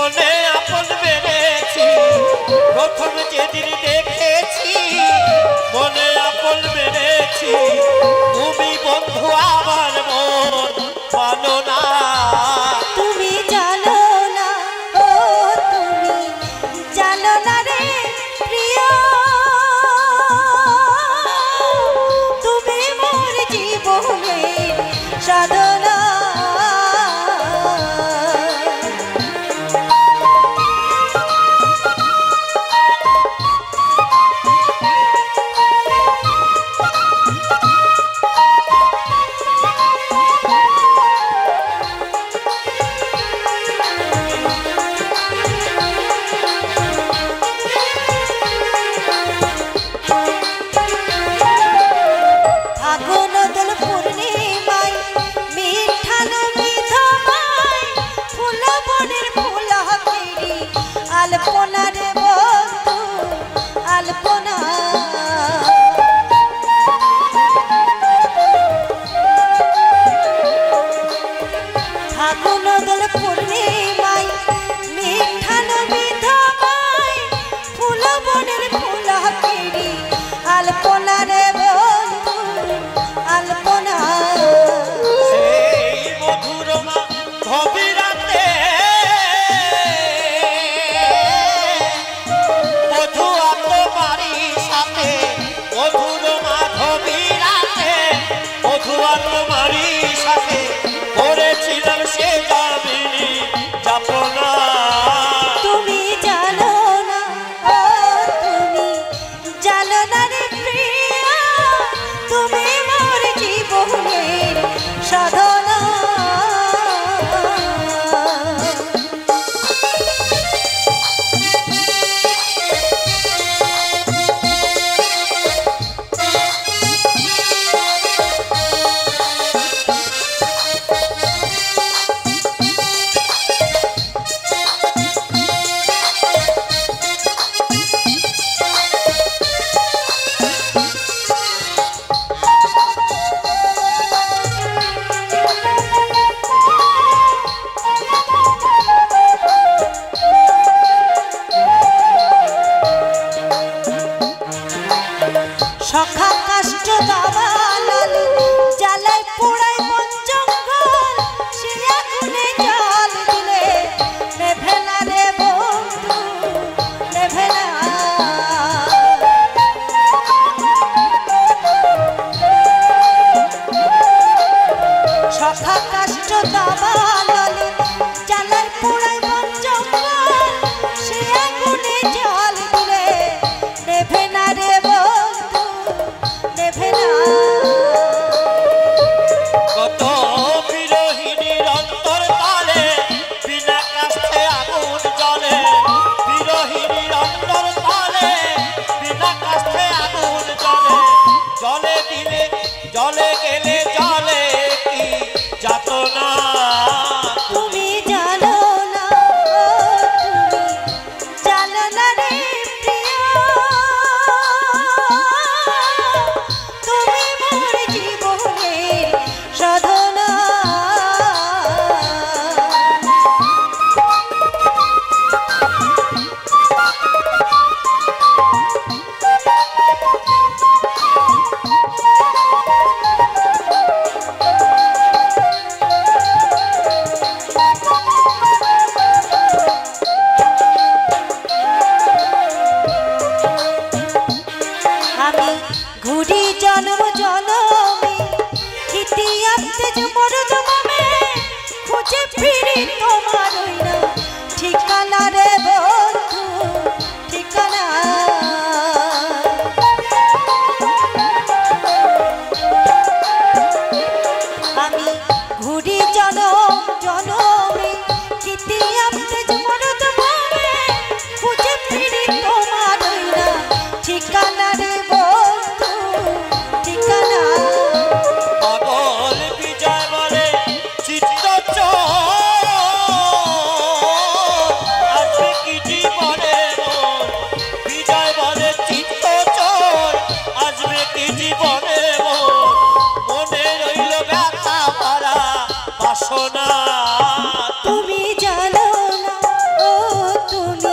জীবনে আপন বেড়েছি। প্রথম যেদিন রাখা কাষ্ট দাবা ঘুরি জন্ম জনমে ইতি আসতে যুবর জমামে ঠিকানা রে বন্ধু আমি ঘুরি জনম জন তুমি